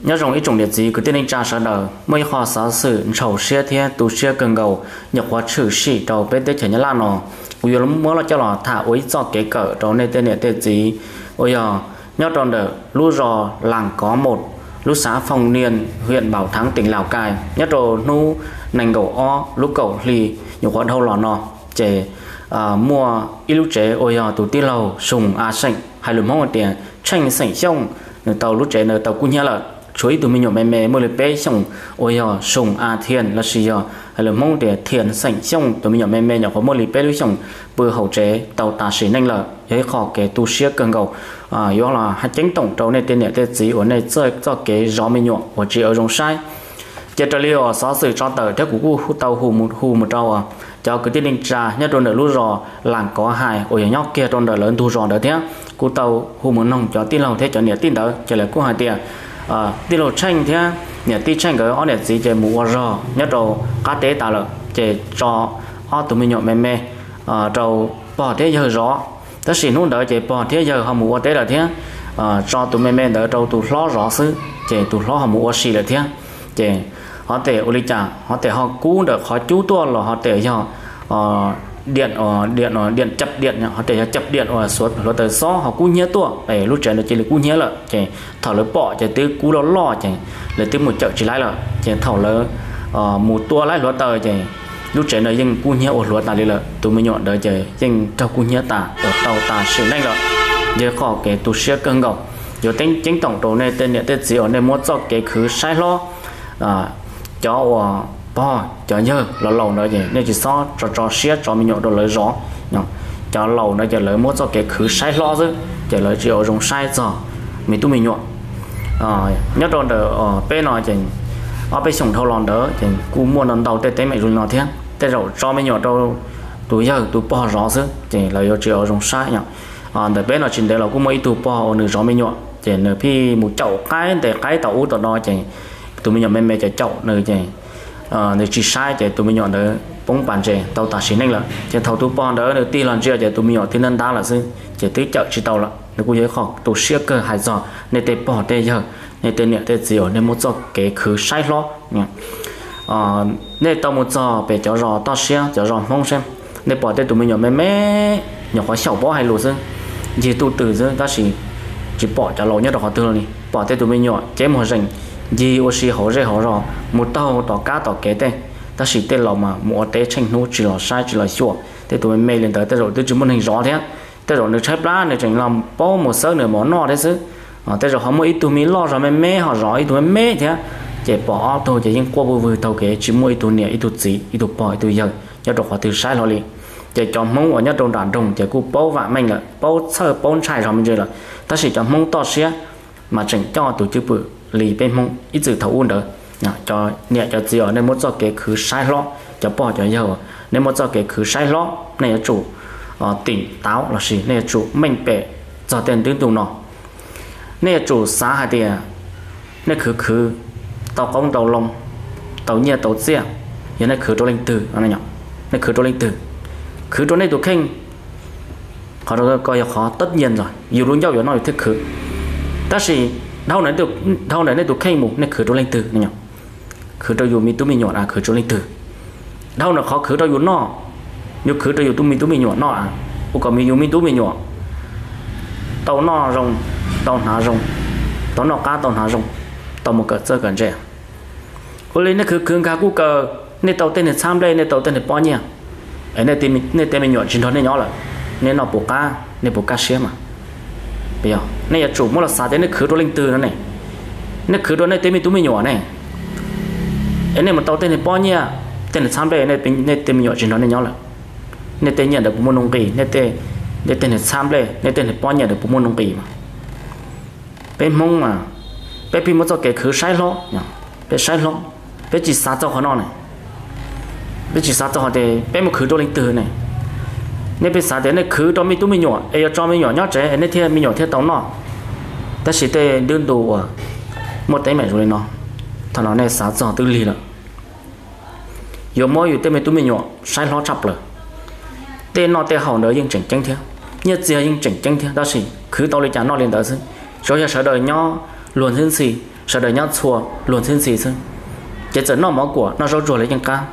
nhớ rằng ít trồng địa gì cứ tên cha sợ đời mới họ xã sự sầu xe thế tu xe cần gầu. Nhập hóa trừ sĩ đầu bên tết chảy nhớ lan nó ui lắm mới là cho là thả ối cho kế cỡ đầu nên tên địa tên gì ôi giờ nhớ tròn đỡ lũ rò làng có một lũ xã phong niên huyện bảo thắng tỉnh lào cai. Nhớ rồi nu nành gầu o lũ cầu lì nhập hóa đâu lò nó chế à, mua ít lúc chế ôi giờ tụ tí lầu sùng a sành hai là mong tiền tranh sành xong tàu lúc chế tàu cũng nhớ là chuối tụi mình nhỏ mẹ mẹ mới lấy bé xong ôi giờ sùng à thiền là gì giờ hay là mong để thiền sảnh xong tụi mình nhỏ mẹ mẹ nhỏ có mới lấy bé xong bữa hậu chế tàu ta sĩ nhanh là cái khó cái tu sĩ cần cầu à do là hai chính tổng trâu này tên này tên gì ở này, chơi cho cái gió mình nhỏ và chỉ ở trong sai. Chế cho liệu xóa sự cho tờ thế của khu tàu hù một hù một trâu à. Cho cái tiền đình trà, nhất rồi nữa lúa rò, làng có hài, ôi nhóc kia rồi đời lớn thu rò đỡ thế. Cú tàu hù một nông cho tin lâu thế, cho nhiệt tin đỡ, cho lại cú hai tiền Ờ, à tin tranh thế nhà tin tranh cái ở này gì chơi mù rò nhất đầu cá tế ta là chơi cho ở tụi mình nhậu mềm mềm à ờ, đầu bỏ thế giờ rõ. Tất nhiên luôn đó chơi bỏ thế giờ không mù tế là thế à cho tụi mềm mềm đỡ đầu tụi lo rõ xứ, chơi tụi lo không mù xì là thế chơi họ thể ô li chả, họ thể họ cú được họ chú tua là họ thể cho điện ở điện ở điện chập điện họ để chập điện ở suốt nó tới so họ cú nhớ tua. Để lúc trẻ nó chỉ là cú nhớ là chỉ thảo lấy bỏ chỉ tới cú đó lo chỉ lấy tới một chợ chỉ lại là chỉ thảo lấy uh, ờ, một tua lại nó tờ chỉ lúc trẻ nó nhưng cú nhớ ở lúa ta đi là tụi mình nhọn đời chỉ nhưng cho cú nhớ ta ở tàu ta sự này là giờ khó cái tu sửa cân gọc giờ tính chính tổng đồ này tên này tên gì ở đây muốn cho cái khứ sai lo à cho ờ, ờ, bỏ cho nhớ là lâu nữa gì nên chỉ so cho cho xía cho mình nhậu đồ lấy rõ. Nhở cho lâu nữa chỉ lấy một cho cái khứ sai lo chứ chỉ lấy chiều dùng sai cho mình tu mình nhọ à ờ, nhớ rồi đỡ ở bên nó chỉ ở bên sông thâu lòn đỡ chỉ cú mua lần đầu tết tết mẹ dùng nó thế. Tê rồi cho mình nhọ đâu tu giờ tu bỏ rõ chứ chỉ lấy chiều dùng sai nhở. Ờ, à để bên nó chỉ để là cú mấy tu bỏ nửa rõ mình nhọ chỉ nửa phi một chậu cái để cái tàu út đó chỉ tụi mình nhậu mẹ mẹ chỉ chậu nửa chỉ Ờ, nếu chỉ sai thì tụi mình nhọn đỡ bóng bàn trẻ tàu ta xin anh là chạy thầu tụi bọn đỡ, nếu ti lần chưa thì tụi mình nhọn thì nên đá là gì? Chỉ tới chợ chỉ tàu là nếu cũng dễ khó, tổ siết cơ hải giò nên tê bỏ tê giờ nên tê nhẹ tê diều nên một cho cái khứ sai lo. Nhỉ ờ nên tàu một giờ về cho rò to xia cho rò mong xem. Nên bỏ tê tụi mình nhọn mẹ mẹ nhỏ khó xảo bỏ hay lùa sư gì tụi từ sư ta chỉ chỉ bỏ cho lâu nhất là họ tư này bỏ tê tụi mình nhọn chém một rành gì ô xí hổ rê hổ rồi một tàu tàu cá tàu kế tên. Ta chỉ tên lò mà một tế tranh nô, chỉ lò sai, chỉ lò xua thế tụi mình mê lên tới tới rồi tôi chỉ muốn hình rõ thế tới rồi nó chép lá này chẳng làm bao một sớ nữa món nọ đấy chứ à tới rồi họ mới ít tụi mình lo rồi mình mê, họ rõ ít tụi mình mê thế chỉ bỏ thôi chỉ những qua bùi vừa tàu kế, chỉ mua ít tụi nè, ít tụi gì ít tụi bỏ ít tụi giờ nhớ được họ từ sai lo liền. Chỉ chọn mong ở nhất trong đàn đồng chỉ cú bao vạn mình là bao sơ bao sai rồi mình chơi là ta chỉ chọn mong to xía, mà chẳng cho tụi chứ bự lì bên mông ít chữ thấu ôn đó. Nhá cho nhẹ cho chiều nên một cho cái khứ sai lo cho bỏ cho giờ nên một cho cái khứ sai lo này chủ uh, tỉnh táo là gì? Này chủ mạnh bệ cho tiền tương tụ nó. Này chủ xã hai tiền này khứ khứ tàu công tàu lông tàu nhẹ tàu xe giờ này khứ trôi linh từ anh nhá này khứ trôi linh từ khứ trôi này tụ khinh họ đâu coi khó tất nhiên rồi. Nhiều luôn nhau rồi nói thích khứ. Ta chỉ đâu này được đâu này được khay mù này khử trôi lên từ nhở. Khử trôi dù mi tu mi nhọn à khử trôi lên từ. Đâu là khó khử trôi dù nọ nếu khử trôi dù tu mi tu mi nhọn nọ à. U có mi dù mi tu mi nhọn tàu nọ rồng tàu hà rồng. Tàu nọ cá tàu hà rồng. Tàu một cỡ sơ cỡ trẻ. Có lên nó khử khương cá cú cờ. Nên tàu tên này sam đây nên tàu tên này bao nhiêu ấy nên tên nên tên mình nhọn chính thôi nên nhỏ là nên nó bổ cá nên bổ cá xé mà bây giờ này chủ, mua là xả thế này khử đồ linh từ nó này. Nó khử đồ này, tên mình tú mình nhỏ này. Ấy này mà tao tên này bao nhiêu tên là sam đây, này tên này tên mình nhỏ chỉ nó này nhỏ là này, tên nhận được một nông kỳ này, tên này tên là sam đây, này tên là bao nhiêu được một nông kỳ mà. Bên mông mà. Bên pin một cho cái khử sai lo nhá bên sai lo bên chỉ xả cho họ nó này. Bên chỉ xả cho họ thì bên một khử đồ linh từ này. Nên bây thế này khử cho mình tụi mình nhỏ. Ai cho mình nhỏ nhỏ trẻ. Nên thế mình nhỏ thế tao nó ta chỉ tê đơn đồ ờ, một tay mẹ rồi nó. Thằng nó này sáng giờ tư lì là giờ mỗi giờ tê mẹ tụi mình nhọ sai lo chập là tê nó tê hậu nữa nhưng chỉnh chân thế nhất giờ nhưng chỉnh chân thế ta chỉ cứ tao lấy trả nó lên tới xin cho giờ sợ đời nhau luồn xin xì, sợ đời nhau chùa luồn xin xì xin chỉ chỉ nó mở của, nó rốt ruột lấy chẳng ca.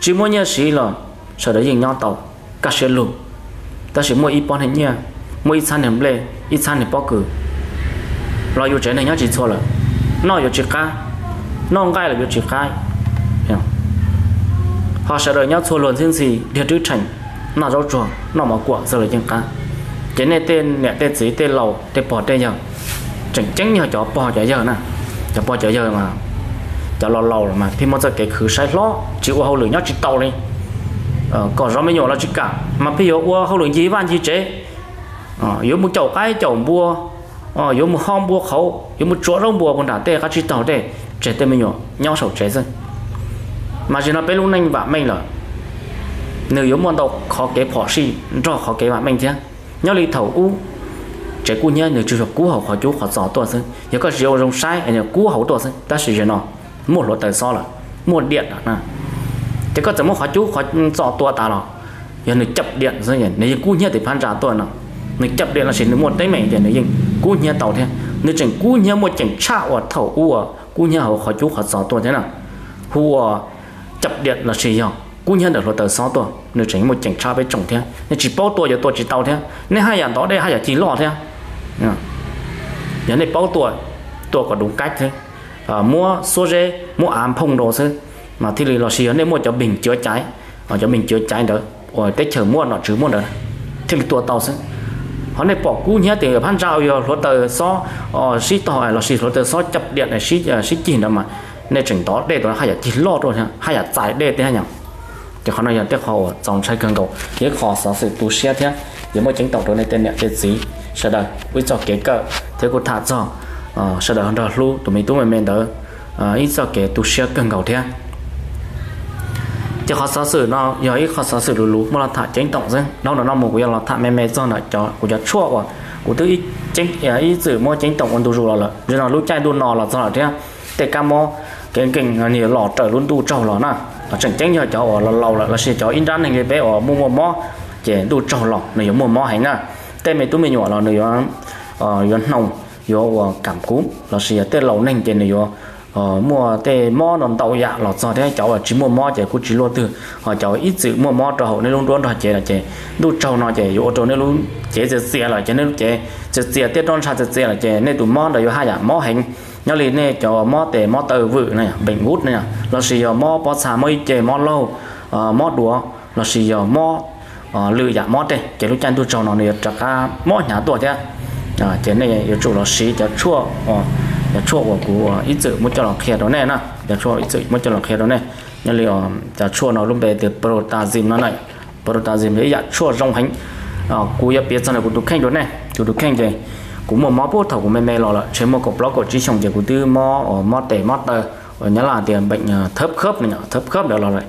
Chỉ mỗi nhớ xì là sợ đời nhìn nhau tàu các xe lùm. Ta chỉ mỗi ít bọn hình nha mỗi ít san hình lệ ít san hình bao cử lo yêu trẻ này nhá chỉ chua là nó yêu chỉ cá nó ngay là yêu chỉ cá họ sẽ đợi nhau chua luôn thiên gì để trước thành, nó rau chuồng nó mà của, giờ là những cá cái này tên nè tên gì, tên lầu, tên bỏ tên giờ. Chẳng chẳng nhờ chó bỏ chó giờ nè. Chó bỏ chó giờ mà. Chó lò lầu mà. Thì một giờ cái khử sai lo chỉ qua hậu lửa nhóc chỉ tàu đi. Ờ còn rõ mấy nhỏ là chỉ cả. Mà bây giờ qua hậu lửa gì ban gì chế ờ yếu một chậu cái chậu bua ờ có một hông bùa khẩu có một chỗ rong bùa bọn đảo tê các chị tàu tê trẻ tê mình nhỏ, nhau sầu trẻ dân mà chỉ nó bé lúc này và mình là, nếu có một đầu khó kế phỏ xì cho khó kế bạn mình chứ nhau lý thầu u, trẻ cu nhớ, nếu chưa được cú hậu khó chú, khó gió tuần dân nhớ có rượu rong sai à nhớ cú hậu tuần dân ta sử dụng một lỗ tờ so là, một điện là thế có 怎么 khó chú, khó gió tuần ta rồi giờ nó chập điện, rồi nhỉ nếu cú nhớ thì phán trả tuần nào nó chập điện là chỉ nó một tới mày thì nó dừng cú nhà tàu thế nếu chẳng cú nhà một chẳng cha ở thầu u cú nhà họ họ chú họ sáu tuổi thế nào hu chập điện là gì nhau cú nhà được lỗ tài sáu tuổi nếu chẳng một chẳng cha với chồng thế nên chỉ bao tuổi giờ tuổi chỉ tàu thế nếu hai dạng đó đây hai dạng chỉ lọ thế giờ này bao tuổi tuổi có đúng cách thế à, mua số rê mua ám phong đồ sư mà thì là xí nên mua cho bình chữa cháy ở cho bình chữa cháy đó rồi tết chờ mua nó chứ mua đó thì là tuổi tàu sư họ này bỏ cú nhé thì phan trào rồi lỗ tờ so ờ xí tàu là xí, lỗ tờ so chập điện này, xí ờ, xí chỉ đó mà. Nên chỉnh đó để đó hay là chỉ lo rồi ha hay là giải để thế nhỉ? Thì họ nói là tiếp họ trong trái cần cầu. Cái họ sở sự tu xe thế nếu mà chỉnh tàu đó này tên nhẹ cái gì sẽ đời với cho kế cờ thế cô thả cho ờ sẽ đời hơn đó lu tụi mình tụi mình mình đó ờ ít cho kế tu xe cần cầu thế chỉ khó sở sử nó giờ ít khó sở sử lú lú mà là thả chính tổng dân nó là nó một cái là thả mềm mềm cho nó cho, của cho chua quá. Của tôi ít chính giờ ít sử mua chính tổng còn tu rồi là rồi nó lúc chạy đun nò là do là thế. Để cam mò cái kinh nhiều lọ trở luôn tu trâu lọ nè là chẳng chính giờ cho là lâu là là sẽ cho in ra này cái bé ở mua mua mò. Chỉ tu trâu lọ này giống mua mò hay nè tên mày tôi mình nhỏ là này ờ giống nồng giống cảm cúm. Là sẽ tên lâu nên trên này giống ờ mua tê mò nón tàu dạ lọt cho thế cháu chỉ mua mò chỉ cũng chỉ luôn từ họ cháu ít chữ mua mò cho hậu nên luôn luôn họ chè là chè đu trâu nó chè ô trâu nên luôn chè chế xe là chè nên chè chế xe tiết đón sa chế xe là chè nên tụ mò là yo hai dạng mò hình. Nhớ liền nè cho mò tê mò tờ vự này bệnh út này là sẽ mò bó xà mây chè mò lâu. Mò đùa là sẽ mò lừa dạ mò tê chè lúc chăn đu trâu nó này, chắc cả mò nhà tuổi thế. Ờ, à chế này yêu chủ là sĩ cho chua. Ờ, ya chua của của ờ, ít chữ muốn cho nó khe đó nè nè. Ya chua ít chữ muốn cho nó khe đó nè. Nhưng liệu ờ, ya chua nó lúc về từ protazim nó này. Protazim đấy ya chua rong hành. À cú ya biết cho này cú được khen đó nè. Cú được khen gì cú một món bút thầu của mẹ mẹ lò là chế một cục blog của chỉ trồng gì cú tư mò ở ờ, mò tể mò tờ. Ở nhớ là tiền bệnh thấp khớp này thấp khớp đó là lại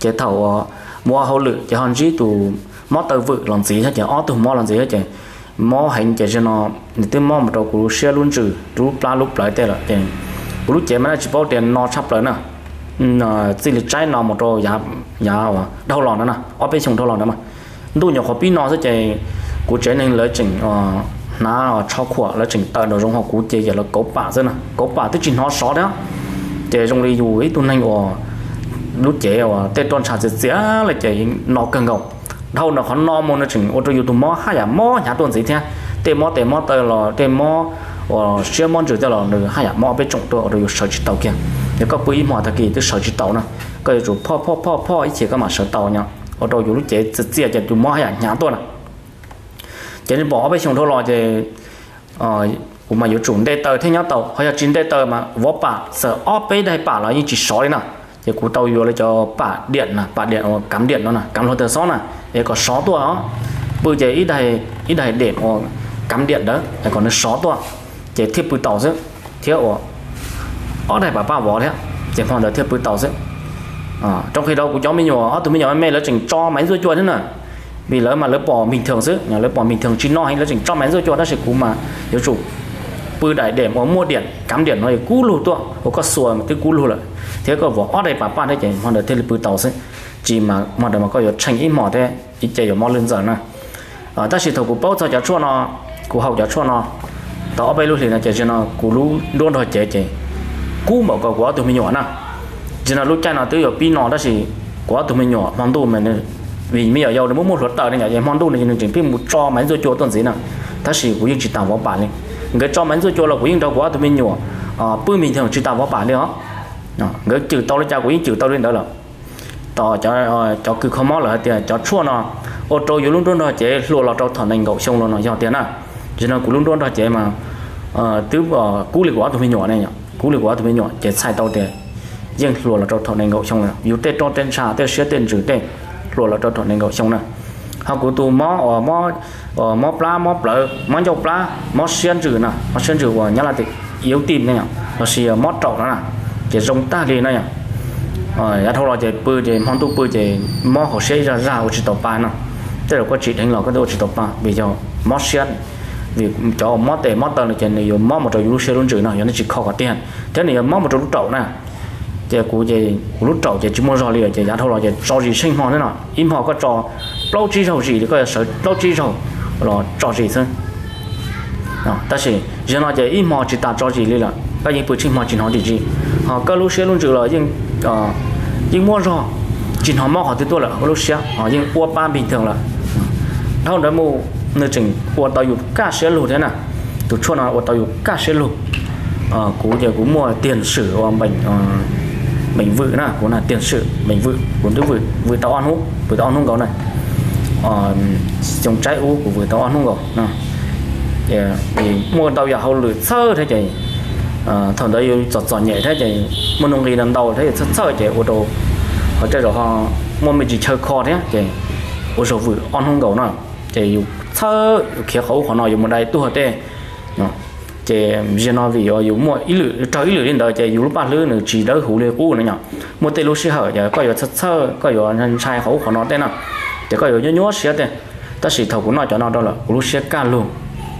chế thầu mua hậu lự, chế hòn chỉ tụ mò tờ vự làm gì hết chế ó tụ mò làm gì hết chế mò hành chỉ cho nó. Thì tôi mò một đầu của xe luôn trừ rú pla lúc lại thế là tiền lúc chế mà chỉ bao tiền nó sắp lại nè. Nó chỉ là trái nó một đầu giá giá và đau lòng đó nè. Ở bên trong đau lòng đó mà. Đủ nhỏ khó pin nó sẽ chạy. Của chế nên lấy chỉnh ờ, nó ờ, cho khỏe lợi chỉnh tờ đồ trong họ của chế giờ dạ, là cố bả thế nè. Cố bả tức chỉnh nó xó đó. Chế trong đi dù ấy, tôi nên ở lúc chế ở tết tròn sạt sẽ là chế nó cần gồng đâu nó khó no môn nó chừng ô tô youtube mò hay là dạ, mò nhà tuần gì thế tê mò tê mò, tê lò, tê mò ở xe mò chữ tê lò nữa hay là dạ, mò bên trong tôi ô tô sở chỉ tàu kia. Nếu có bưởi mò thì kỳ tôi sở chỉ tàu nè. Cái chủ po po po po ít chỉ có mà sở tàu nhá. Ô tô youtube chế chỉ chỉ chỉ chủ mò hay là dạ, nhà tuần nè. Chỉ nên bỏ bên trong thôi lò thì ờ cũng mà có chủ đề tờ thế nhau tàu hay là chính đề tờ mà vó bả sở ở bên đây bả là như chỉ sói nè. Thì cú tàu vô lấy cho bả điện nè bả điện ờ, cắm điện nó nè, cắm lô tờ xó nè thì có sáu tua đó bây giờ ít đây ít đây để có cắm điện đó. Thì còn nó sáu tua. Chỉ thiết bự tàu chứ. Thiếu ở đây bà ba bỏ đấy chỉ phong được thiết bự tàu chứ. À trong khi đó của cháu mình nhỏ ở tụi mình nhỏ mẹ là chỉnh cho máy rơi chuột thế này vì lỡ mà lỡ bỏ bình thường chứ. Nhà lỡ bỏ bình thường chỉ nó hay lỡ chỉnh cho máy rơi chuột đó sẽ cú mà yếu chủ. Bư đại để mà mua điện, cắm điện nó cú lù tua. Có sùa mà cái cú lù lại. Thế có vỏ ở đây, bà ba đấy chỉ phong được thiết bự tàu chứ chỉ mà mà đời mà có thành ít mỏ thế, ít chơi ở mỏ lên giờ nè. À ta chỉ thầu của bao giờ cho chua nó, của hậu cho chua nó. Đó bây lúc thì là chơi cho nó, của lú đôn rồi chơi chơi cú mà có quá tụi mình nhỏ nè. Chỉ là lúc chơi nào tự ở pin nó đó chỉ quá tụi mình nhỏ mong tụi mình vì mình ở giàu để muốn một tờ này nhà mong tu này chỉ pin một cho mấy rồi cho tuần gì nè. Ta chỉ cũng chỉ tạm vào bản này cái cho mấy rồi cho là cũng cho quá tụi mình nhỏ. À bữa mình thường chỉ tạm vào bản đấy hả? Ờ, cái chữ tao lấy cha cũng chữ tao lên đó là tao cho ờ, cho cứ không mót là tiền cho chua nó. Ô tô yếu luôn luôn đó chế lùa là cho thằng anh gậu xong luôn nó cho tiền à. Cho nên cũng luôn luôn đó chế mà ờ từ bỏ ờ, cú lịch quá tụi mình nhỏ này nhở, cú lịch quá tụi mình nhỏ chế sai tao tiền riêng lùa là cho thằng anh gậu xong rồi yếu tết cho tên xả tết sẽ tên chữ tên lùa là cho thằng anh gậu xong rồi học của tụ mó ở mó ở mó pla mó plơ mó dầu pla mó xiên chữ nè mó xiên chữ của nhá là thì yếu tìm này nhở, nó xì ờ, mó trọc đó nè chế rồng ta đi này nhở ờ ya thâu lo chơi bự chơi món tu bự chơi, mò hồ sẽ ra ra hồ chỉ tàu ba nó tức là có chỉ đánh là có đồ chỉ tàu ba bây giờ mò xiên vì cho mò tệ mò tờ là chơi này mò một trò lúc xe luôn chữ nào nó chỉ khó cả tiền. Thế này mò một trò lúc trậu nè. Chơi cú chơi lúc trậu chơi chỉ mua rau liền chơi ya thâu lo chơi rau gì sinh hoạt thế nào im họ có trò lâu chi rau gì thì có sợ lâu chi rau rồi trò gì thôi. Đó, ta chỉ giờ nó chơi im họ chỉ ta trò gì liền là các gì bự sinh hoạt chỉ nói gì gì họ có lúc xe luôn chữ lời nhưng ờ nhưng mua rồi. Chỉ họ mò họ thì tôi là lúc xe họ nhưng qua ba bình thường là đâu đó mua nơi chỉnh qua tàu dục cả xe lù thế nào tụi cho nó qua tàu dục cả xe lù ờ cú giờ cú mua tiền sử của bệnh ờ bệnh vự nè. Cũng là tiền sử bệnh vự cũng tức vự vự tao ăn hút vự tao ăn hút gấu này. Ờ trồng trái u của vự tao ăn hút gấu nè. Thì mua tàu giờ hậu lửa sơ thế chị. Ờ, thằng đó yêu chọn chọn nhẹ thế thì muốn nông nghiệp làm đầu thế thì sao vậy ô tô họ chơi rồi họ muốn mình chỉ chơi kho thế thì ô số vự ăn không gấu nè thì yêu sao kia khẩu họ nói yêu một đại tu hết thế thì giờ nói vì ở dùng một ít lử trời ít lử đến đời chế dùng lúc ba lử nữa, chỉ đỡ hủ lê cũ nữa nhở. Một tên lúc xí hở giờ có yêu sao sao có yêu nhân sai khẩu họ nói thế nào thì có yêu nhớ nhớ xí thế, ta chỉ thầu cũng nói cho nó đó là lúc xí cả luôn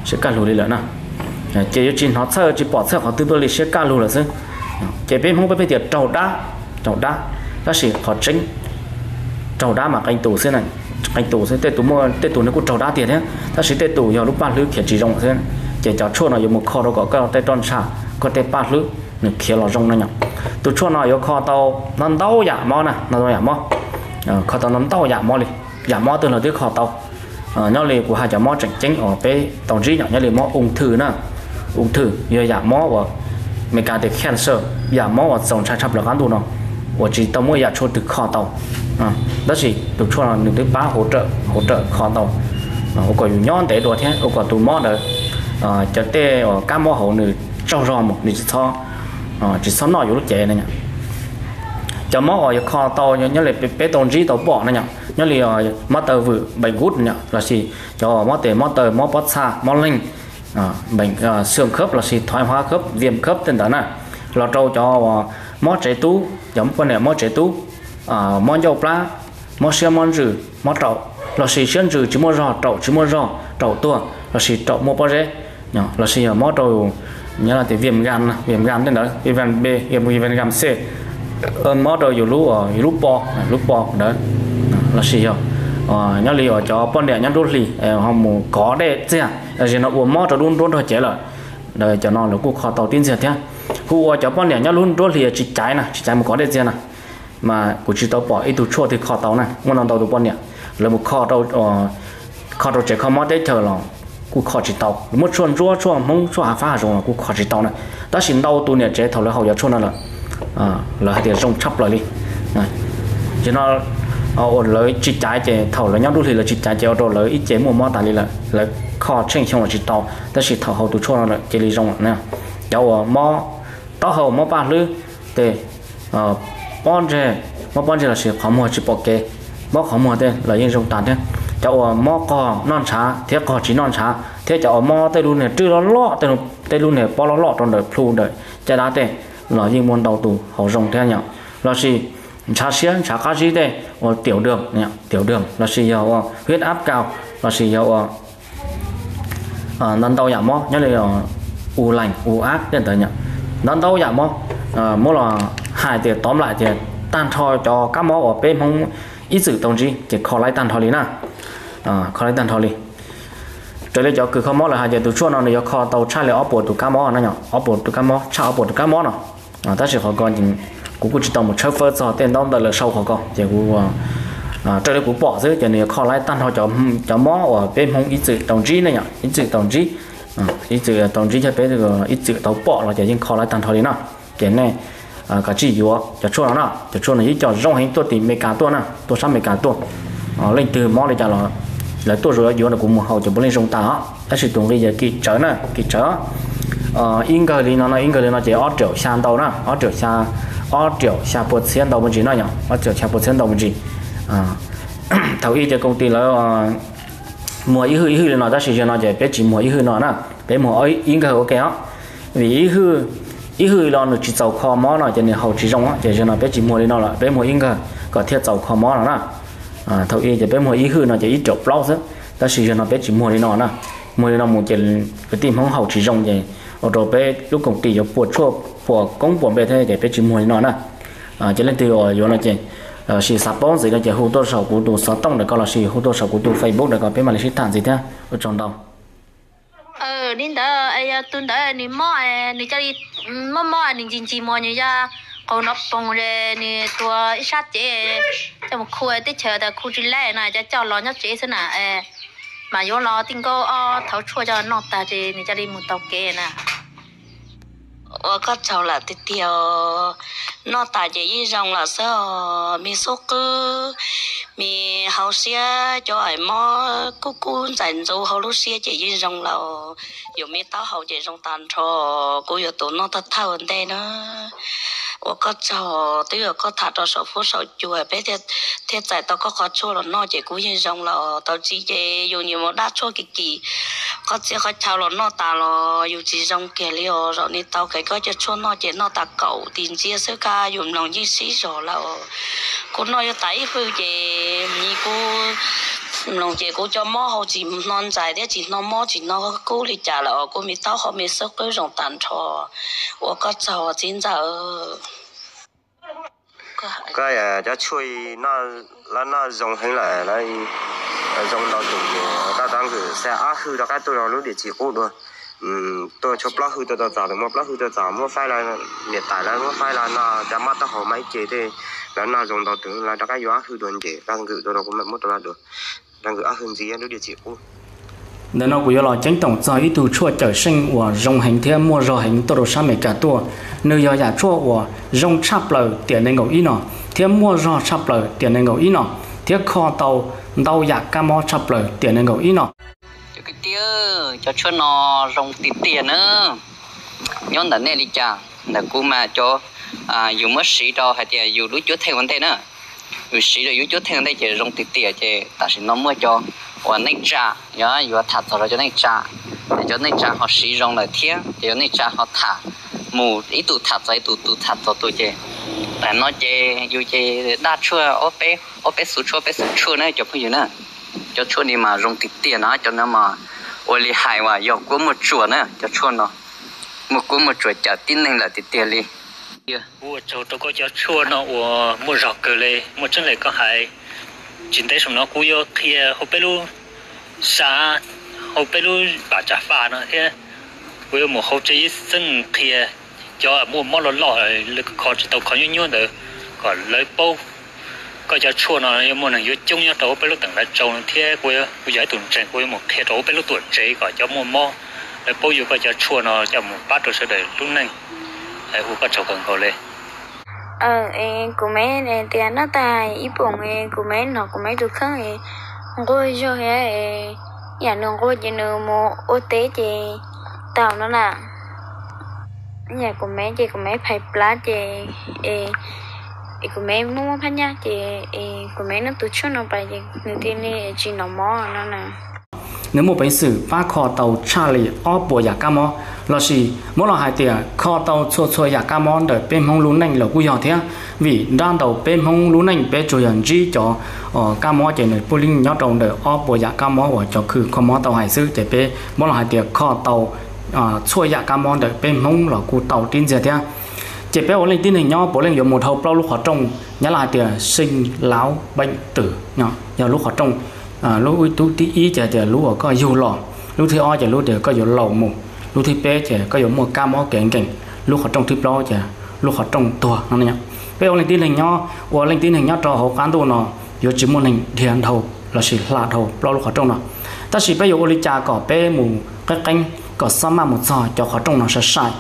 sẽ cả luôn đi nữa nào chế chỉ nó sơ chỉ bỏ sơ họ tư bơ li sẽ ca luôn là chứ chế bên không biết việc trầu đá trầu đá ta chỉ họ chính trầu đá mà anh tù xí này anh tù sẽ tê tù mua tê tù nó cũng trầu đá tiền thế ta chỉ tê tù giờ lúc ba lứa khiển chỉ rộng thế chế cháu chua nó dùng một kho đó có cái tay tròn xa có tay ba lứa, nó kia là rộng nó nhở tôi chua nó dùng kho tàu nó tàu giả mò nè nó giả mò kho tàu nó tàu giả mò đi giả mò từ là tới kho tàu nhau lì của hai giả mò chỉnh chính ở bên tàu gì nhỏ nhau lì mò ung thư nè ung thư giờ giả mó và mình cả thì cancer, giả mó và dòng sản phẩm là gắn tụ nó. Và chỉ tao mới giả cho được kho tàu. À đó chỉ được cho là những thứ ba hỗ trợ hỗ trợ kho tàu. À ông có nhon để đồ thế ông có tụ mó nữa. À cho tê ở cá mó hậu nữa trâu rò một nữa chỉ à chỉ sống nói vô lúc chạy này nhỉ. Cho mó ở kho tàu, nhớ là bé tồn gì tàu bỏ này nhỉ. Nhớ là ờ, mó tờ vừa bảy gút nhỉ. Là gì cho mó tề mó tờ mó bát xa mó linh à bệnh ờ, xương khớp là gì thoái hóa khớp, viêm khớp tên đó nè lo trâu cho ờ, mỏ trẻ tú, giống con này mó trẻ tú. À mó dầu pla, mó xe mó rử, mó trậu. Là gì xuyên rử chỉ mó rò trậu chỉ mó rò trậu tua là gì trậu mó bao rễ nhỏ là sinh mó mót đầu nhớ là thì viêm gan viêm gan đấy nữa viêm gan B, viêm viêm gan C. Mó trậu dù lú ở lú bo lú bo đó là sinh ở nhớ li ở cho con đẻ nhớ đốt lì. Họ có để chứ Ờ, là gì nó uống mót rồi luôn luôn rồi chế là đời cho nó là cuộc khó tàu tiên diệt thế. Hù cho bọn này nhá luôn luôn thì chỉ trái này chỉ trái một có để riêng này. Mà của chỉ tàu bỏ ít tụ chua thì khó tàu này ngon làm tàu tụ bọn này là một khó tàu ờ, khó tàu chế khó mót đấy chờ là cuộc khó chỉ tàu. Một chuồn rúa chua mông chua phá rồi là cuộc khó chỉ tàu này. Ta xin đau tụ này chế thầu là hậu giờ chua nó là là hai tiền rong chắp lại đi. Này. Cho nó ờ, ổn lấy chỉ trái chế thầu là nhau đôi thì là chỉ trái chế ở lấy ít chế một mót tại đi là lấy khó trên xong là chỉ tàu ta chỉ thầu hậu tụ cho nó chỉ lý rong nè dầu mò tao hậu mò ba lư để bọn trẻ mò bọn trẻ là chỉ khó mua chỉ bỏ kê mò khó mua thế là yên rong tàn thế dầu mò cò non xá thế cò chỉ non xá thế dầu mò tây luôn này trừ nó lọ tây luôn tây này bỏ nó lọ trong đời plu đời chả đá thế là yên muốn đầu tụ hậu rong thế nhở là chỉ chả xiên chả cá gì đây tiểu đường nhỉ tiểu đường là chỉ dầu huyết áp cao là chỉ dầu Ờ, à năn đau giảm mò nhớ là ờ, u lành, u ác đến tới nhỉ? Năn đau giảm mò à ờ, mỗi là hai tiền tóm lại thì tan thò cho các mò ở bên không ít sự tổng gì chỉ khó lại tan thò lý na à khó lấy tan thò đi trở lại cho cứ khó mò là hai giờ tụ chua nó này kho tàu cha lại ốp tụ các mò nó nhỉ? Ốp tụ các mò cha ốp tụ các mò nó à ta sẽ họ con những cũng chỉ tàu một chauffeur cho đông đó là sau họ còn chỉ cũng à cho nên cũng bỏ dưới cho nên kho lại tan họ cho cho mó ở bên không ít chữ đồng chí này nhỉ? Ít chữ đồng chí ít chữ đồng chí cho bé được ờ, ít chữ tàu bỏ là cho nên kho lại tan họ đi nào. Cái này à cả chỉ yếu cho chua nó nào. Cho chua này ít cho rong hình tôi tìm mấy cá tôi nè tôi sắm mấy cá tôi lên từ mó để cho nó là tôi rồi yếu là cũng một hậu cho bốn lên rong ta. Đó sự tuần đi giờ kỳ trở nè kỳ trở. Ờ in cái này nó in cái thì nó chỉ ở triệu sang đầu nè ở triệu sang ở triệu sang bộ tiền đầu một gì nữa nhở, ở triệu sang bộ tiền đầu một gì à. Thầu y cho công ty là ờ, mua ý hư ý hư là nó ra sử dụng nó chỉ biết chỉ mua ý hư nó nè. Biết mua ấy yên cái ok á. Vì ý hư ý hư là nó chỉ giàu kho mỏ nó cho nên hậu chỉ rong á chỉ cho nó biết chỉ mua đi nó là biết mua yên cái có thiết giàu kho mỏ nó nè. À thầu y chỉ biết mua ý hư nó chỉ ít chụp lâu chứ ta sử dụng nó biết chỉ mua đi nó nè. Mua đi nó một chỉ cái tìm không hậu chỉ rong vậy. Ở đó bé lúc công ty có buộc chua buộc công buộc bé thế để biết chỉ mua đi nó nè. À cho nên từ rồi chỗ nó chỉ ờ chỉ sắp bóng gì đó chỉ hút trợ sầu của tụ sáu tông để coi là chỉ hút trợ sầu của tụ Facebook để coi biết mà lấy thản gì thế? Ở trong đầu. Ờ đến đó ai tuần đó ni mò ai ni chơi, mò mò ni chín chín mò như ra. Câu nó bông rồi ni tua sát chế cho một khu ấy chờ ta khu chỉ lại này cho cho lo nhất chế thế nào mà vô lo tin có ờ thấu chua cho nó ta chế ni chơi đi một tàu kia nè ở các cháu là tiệt tiêu nó tại chỉ rằng là sơ mi số cứ mi hậu xe cho ai mò. Cú cú dành dấu hậu lúc xe chỉ rằng là ờ, dù mi tao hậu chỉ rằng tàn trò. Cú giờ tụi nó thật thao vấn đề nữa. Ở các cháu tới giờ có thả cho số phút số chùa bé thiệt. Thiệt tại tao có khó chua là nó chỉ cú chỉ rằng là ờ, tao chỉ chỉ dù nhiều mà đã chua kì kì có chỉ có chào lo nó ta lo dù chỉ dòng kia liều rồi nên tao cái có chỉ cho nó chỉ nó ta cậu tiền chia sơ ca dùng lòng như sĩ rồi là cô nói tại phu chị như cô lòng chị cô cho mò hậu chị non dài đấy chị non mò, chị non cô đi trả là cô mi tao họ mi sơ cái dòng tàn trò. Ô có chào chính giờ cái à cho chui, nó là nó dùng hình lại là Ờ, dùng đó thì ta đang cứ xe á hư đó cái tôi nó lúc để chỉ cố được tôi cho plug hư tôi tôi giả được một plug hư tôi giả một file là hiện tải là một file là nó đã mất tao máy chế thì là nó dùng đó tưởng là đó cái giá hư đồn chế đang gửi tôi nó cũng mất là được. Đang gửi á hư gì lúc để chỉ cũ. nên nó cũng là chính tổng do ý tu chua trở sinh của rồng hành thiên mua rồi hành tổ đồ sa mẹ cả tua. Nơi do giả chua của rồng chắp lời tiền nên ngầu ý nọ thiên mua rồi chắp lời tiền nên ngầu ý nọ. Thiên kho tàu đâu giả dạ ca mò chập lời, tiền nên ngầu ít nọ. Cái tia cho chua nó rong tiền tiền nữa nhóm đã nè đi chả là cú mà cho à dù mất sĩ đâu hay thì dù đứa chúa thêm vấn đề nữa dù sĩ rồi dù chúa thêm vấn đề chỉ rong tiền tiền chỉ ta sẽ nó mua cho. Và nãy cha nhớ dù thả rồi cho nãy cha để cho nãy cha họ sĩ rong lại thiên để cho nãy cha họ thả. Mù ít tụ thả rồi tụ tụ thả rồi tụ chơi 我那扎，然后有他走了就那扎，就那扎好使用了天，就那扎好他，母一度他走一度度他走度这，但那这有这大车，我被我被输出被输出呢就不有呢，就出你嘛用点点呢，就那么我厉害哇，要过么做呢，就出呢，么过么做就顶能了点点哩。我走这个叫错呢，我没绕过嘞，我真来个还。chính tay sống nó cú yo kia hộp bê lu xa hộp bê lu bà trả phá nó thế cú yo một hộp chơi sân kia Cho mua món lọ lọ lực khó chỉ tàu khó nhuyễn nhuyễn được còn lấy bao có cho chua nó yo mua này chung nhau tàu bê lúc tầng là trâu thế cú yo cú giải tuần trên cú một kia tàu bê lúc tuần chế có cho mua mò. Lấy bao nhiêu có cho chua nó, cho một bát đồ sẽ để lúc này. Ai hú có trâu cần có lên. Ờ em của mấy này tiền nó tài ít bụng em của mấy nó, của mấy được không em cô cho hè em nhà nó cô chỉ nó mua ô tế chị tàu nó là nhà của mẹ, chị của mẹ phải plá chị e e của mẹ nó mua phát nhá chị e của mẹ nó tụt cho nó phải chị người tiên này chị nó mò nó nè. Nếu một bệnh sử ba kho tàu Charlie ở bộ nhà cam mò là gì? Mỗi lần hai tiền kho tàu chua chua nhà cam mò để bên hông lún nành là quy họ thế. Vì đang đầu bên hông lún nành bên chủ nhân chỉ cho ờ, ở cam mò chỉ này pulling nhớ trong để ở bộ nhà cam mò và cho khử kho mò tàu hải sư để bên mỗi lần hai tiền kho tàu Ờ, chua ya cam mong để bên hông là cụ tàu tin giờ thế chỉ bé ổn lên tin hình nhau bố lên dùng một hộp bao lúc họ trồng nhớ lại tiền sinh lão bệnh tử nhỏ, giờ ờ, lúc họ trồng. À lúc uy tú tí ý chả chả lúc có dù lò lúc thứ o chả lúc để có dù lầu mù lúc thứ bé chả có dù mua cam o kẹn kẹn lúc họ trông thứ lo chả lúc họ trồng tua nó nhá bây ổn lên tin hình nhau ổn lên tin hình nhau cho họ cán tu nó yếu chỉ muốn hình thiền đầu là chỉ là đầu bao lúc họ trồng nó ta chỉ bây giờ ô trà cỏ có bé mù, cái canh có sao mà một giờ cho họ trong nó sẽ sai.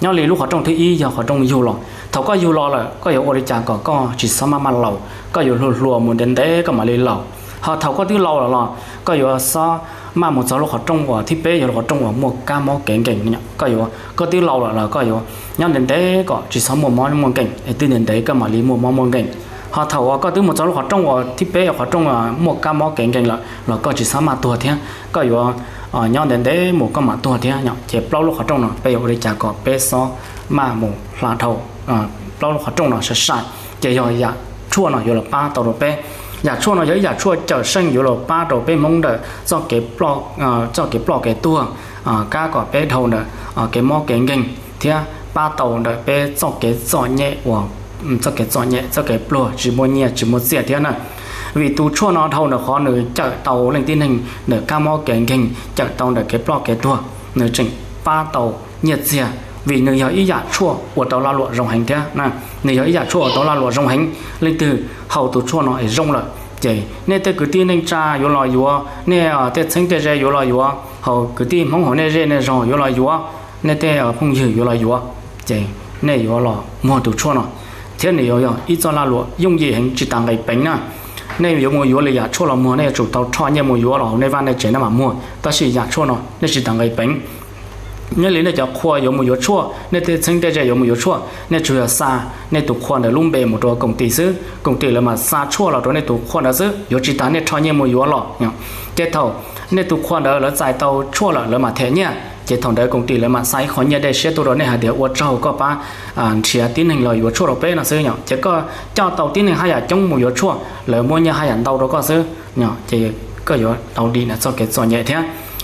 Nhau lì lúc họ trong thứ y giờ họ trong yêu lo thầu có yêu lo là có yêu ô chả cha có có chỉ sao mà mà lầu có yêu lùa lùa muốn đến đấy có mà lì lầu họ thầu có thứ lâu là lo có yêu sao mà một giờ lúc họ trong của thiết bé giờ họ trong của một cá mua kén kén nhá. Có yêu có thứ lâu là là có yêu nhau đến đấy có chỉ sao một món mua kén. Từ đến đấy có mà lì một món mua kén. Họ thầu có thứ một giờ lúc họ trồng vào thiết bé họ trong của một cá mua kén kén là là có chỉ sao mà tuổi thế có yêu ờ nhau đến đấy một con mà tua thế nhở, chỉ bao lúc họ trong nó bây giờ đi chả có bé so mà một là thầu à bao lúc họ trong nó sẽ sai chỉ giờ dạ chua nó giờ là ba tàu rồi bé chua nó giờ dạ chua trở sinh giờ là ba tàu bé mong đợi cho cái bao à ờ, cho cái bao cái tua ờ, à cá có bé thầu nữa à cái mò cái gừng, thế ba tàu đợi bé cho cái giỏ nhẹ của ừ, cho cái giỏ nhẹ cho cái bao chỉ mua nhẹ chỉ mua dễ thế này vì tu chua nó thâu nó khó nữa chợ tàu lên tin hình nữa ca mò kẻ hình chợ tàu nữa cái block cái tua nữa chỉnh ba tàu nhiệt dìa. Vì người giờ ý giả chua của tàu la lụa rồng hành thế. Nè người giờ ý giả chua tàu la lụa rồng hành, lên từ hậu tu chua nó ấy rồng lại vậy nên tôi cứ tin anh cha yếu lo yếu nên ở ờ, tết sinh tết yếu lo yếu. Hậu cứ tin mong họ nên ra nên rong yếu lo yếu nên tết ở phong dư yếu lo yếu. Vậy nên yếu lo mua tu chua nó. Thế này yếu ít cho la lụa, dùng gì hành chỉ tăng cái bánh nè nên yếu mua yếu là giả cho là mua nên chủ tàu cho nhau mua yếu là nên van này chế là mà mua ta chỉ giả cho nó nên chỉ tặng cái bệnh nên lý này cho khoa yếu mua yếu chua nên từ chính đây cho yếu mua yếu chua nên chủ là xa nên tụ khoa để lung bề một chỗ công ty xứ công ty là mà xa cho là chỗ nên tụ khoa đó xứ yếu chỉ tặng nên cho nhau mua yếu là nhá tiếp theo nên tụ khoa đó là giải tàu cho là là mà thế nhá chế thằng đấy công ty là mà sai khó nhớ đây sẽ tôi đó này hà điều ở trâu có ba à chia tiến hành lời ở chỗ đó bé là sư nhở chế có cho tàu tiến hành hai à trong một ở chỗ lời mua nhà hai nhà tàu đó có sư nhở chế có ở tàu đi là cho cái cho nhẹ thế.